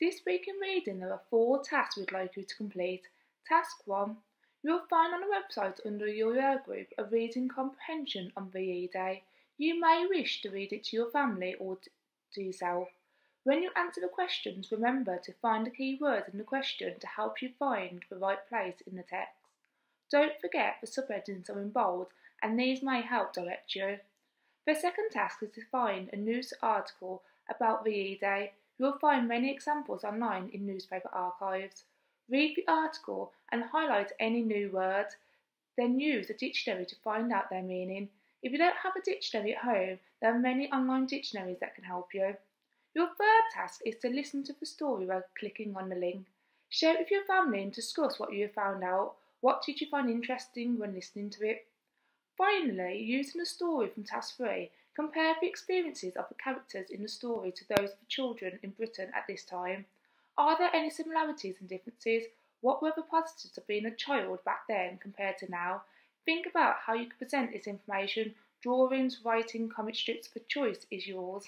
This week in reading there are four tasks we'd like you to complete. Task 1. You'll find on the website under your year group a reading comprehension on VE Day. You may wish to read it to your family or to yourself. When you answer the questions, remember to find the key words in the question to help you find the right place in the text. Don't forget the subheadings are in bold and these may help direct you. The second task is to find a news article about VE Day. You'll find many examples online in newspaper archives. Read the article and highlight any new words, then use a dictionary to find out their meaning. If you don't have a dictionary at home, there are many online dictionaries that can help you. Your third task is to listen to the story by clicking on the link. Share it with your family and discuss what you have found out. What did you find interesting when listening to it? Finally, using a story from Task 3, compare the experiences of the characters in the story to those of the children in Britain at this time. Are there any similarities and differences? What were the positives of being a child back then compared to now? Think about how you could present this information. Drawings, writing, comic strips, for choice is yours.